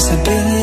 possibility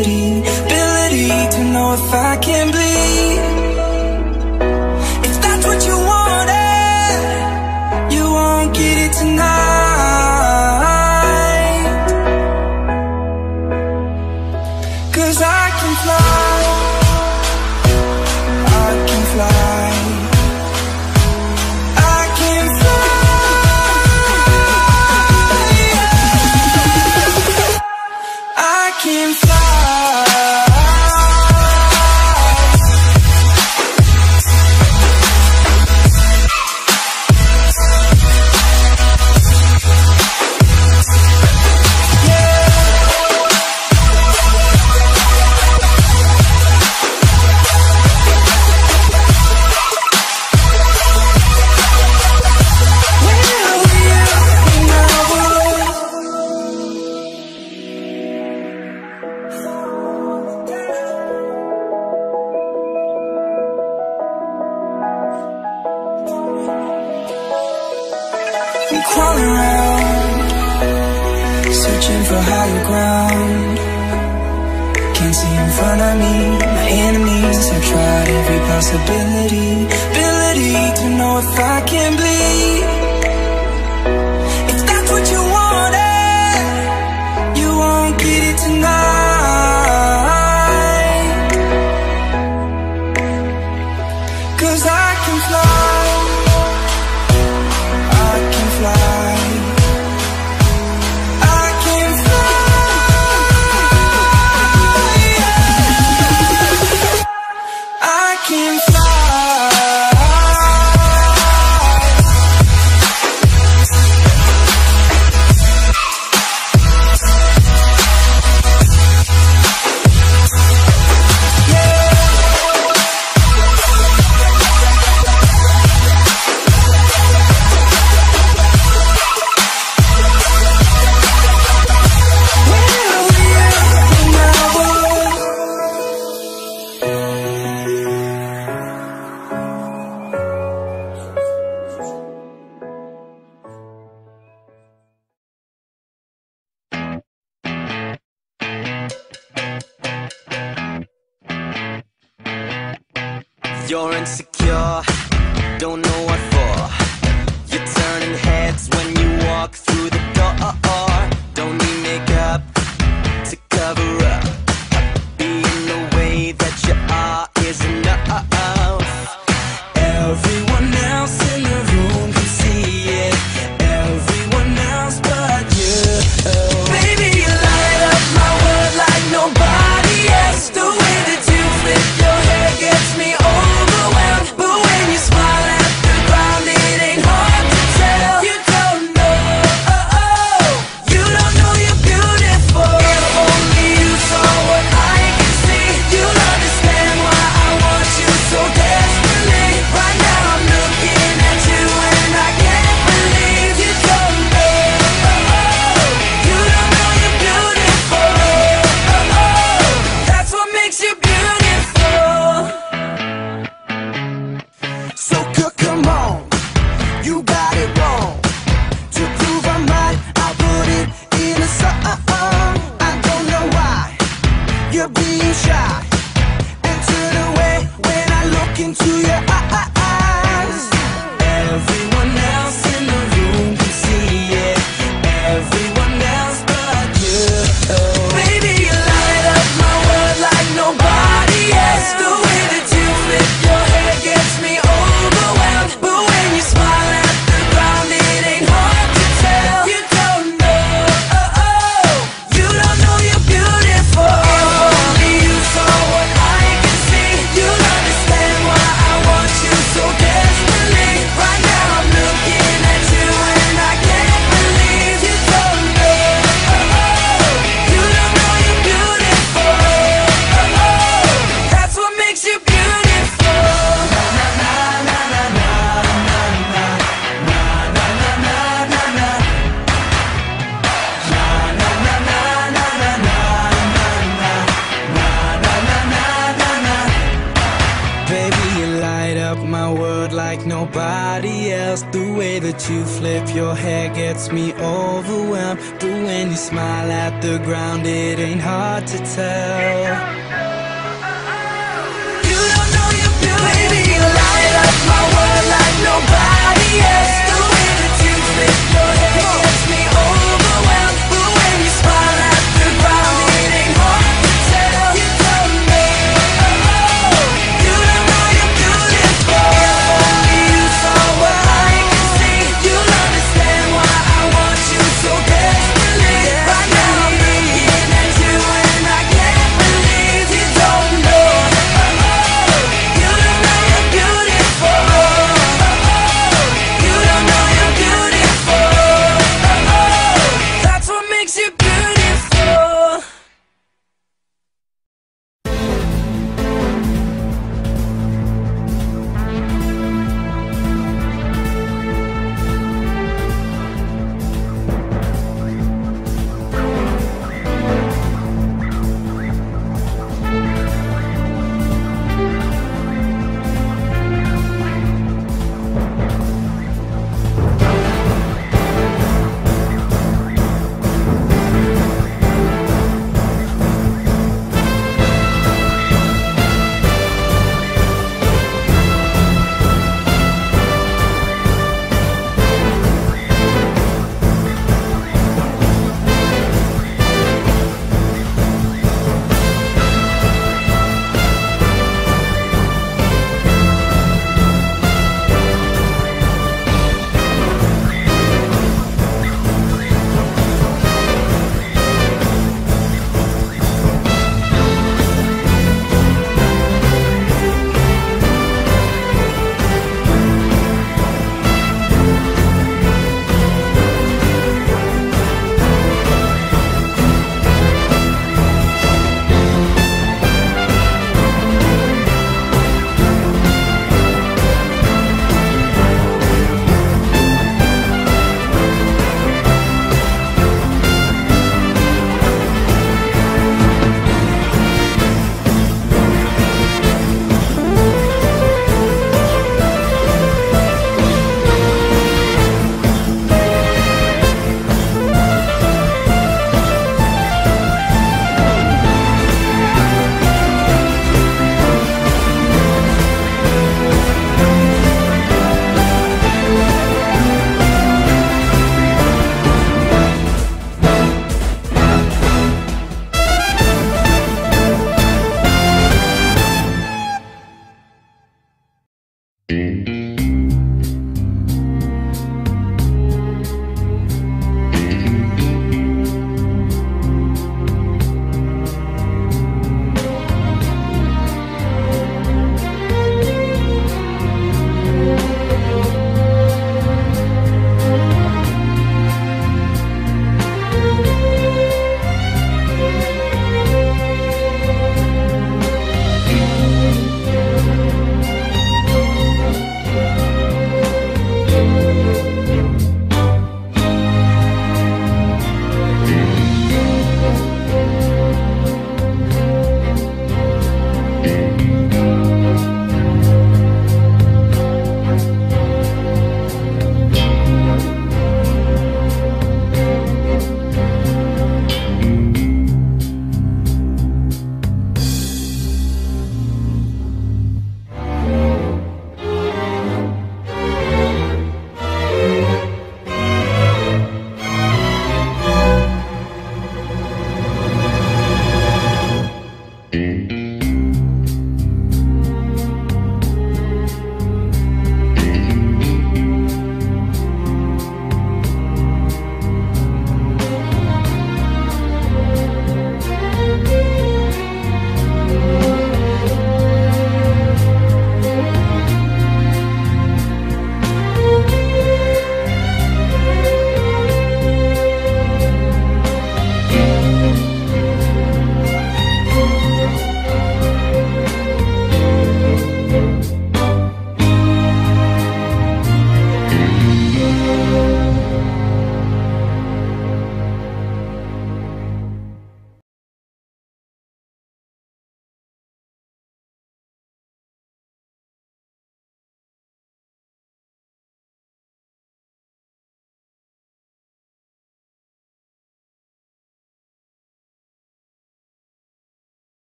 for higher ground. Can't see in front of me, my enemies Have tried every possibility, ability to can't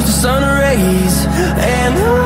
the sun rays and I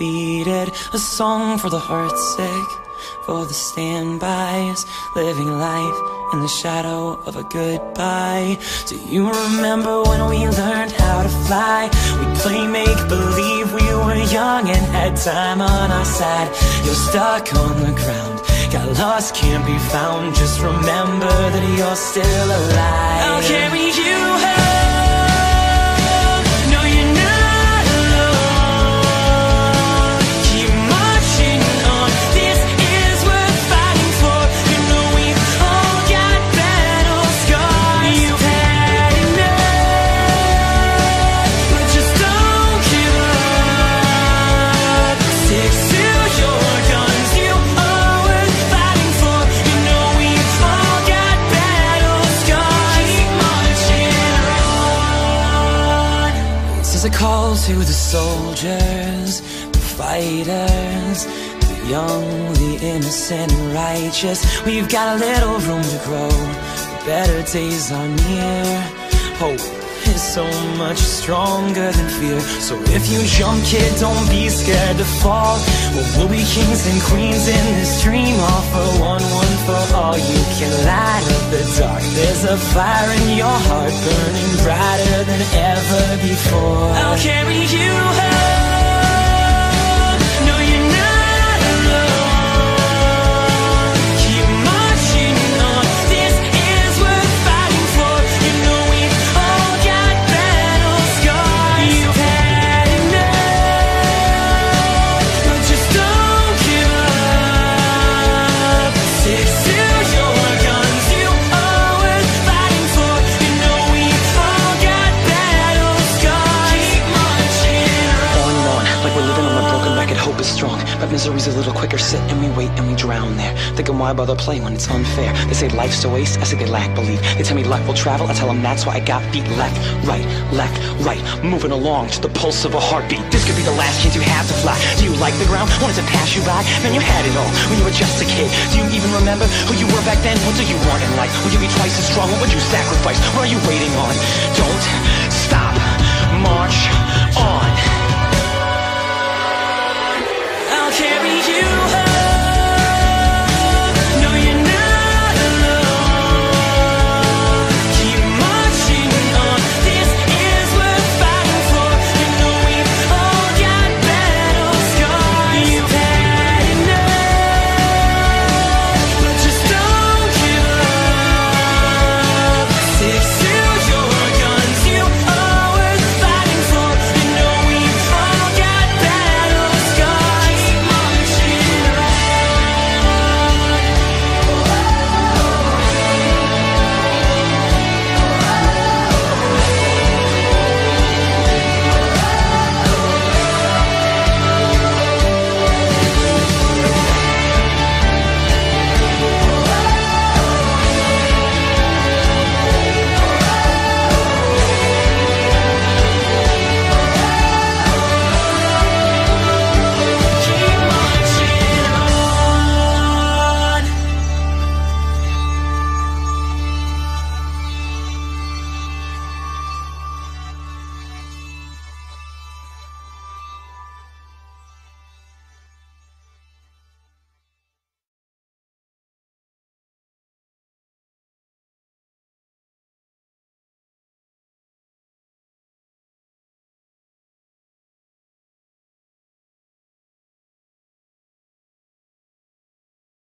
defeated. A song for the heartsick, for the standbys, living life in the shadow of a goodbye. Do you remember when we learned how to fly? We play make believe we were young and had time on our side. You're stuck on the ground. Got lost, can't be found. Just remember that you're still alive. I'll carry you. To the soldiers, the fighters, the young, the innocent and righteous. We've got a little room to grow. Better days are near. Hope is so much stronger than fear. So if you jump, kid, don't be scared to fall. Well, We'll be kings and queens in this dream. All for one, one for all. You can light up the dark. There's a fire in your heart Burning brighter than ever before. I'll carry you home Thinking why bother playing when it's unfair? They say life's a waste, I say they lack belief. They tell me luck will travel, I tell them that's why I got feet left, right, left, right. Moving along to the pulse of a heartbeat. This could be the last chance you have to fly. Do you like the ground? Wanted to pass you by? Man, you had it all when you were just a kid. Do you even remember who you were back then? What do you want in life? Will you be twice as strong? What would you sacrifice? What are you waiting on? Don't stop.